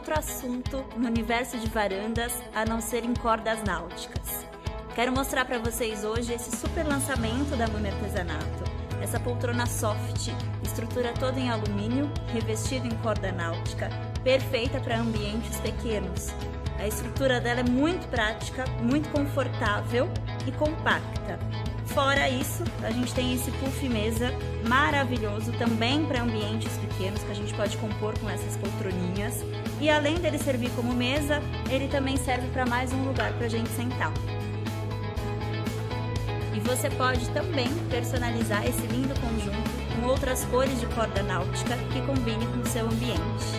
produto no universo de varandas a não ser em cordas náuticas. Quero mostrar para vocês hoje esse super lançamento da Mami Artesanato. Essa poltrona soft, estrutura toda em alumínio, revestida em corda náutica, perfeita para ambientes pequenos. A estrutura dela é muito prática, muito confortável e compacta. Fora isso, a gente tem esse puff mesa maravilhoso também para ambientes pequenos que a gente pode compor com essas poltroninhas. E além dele servir como mesa, ele também serve para mais um lugar para a gente sentar. E você pode também personalizar esse lindo conjunto com outras cores de corda náutica que combine com o seu ambiente.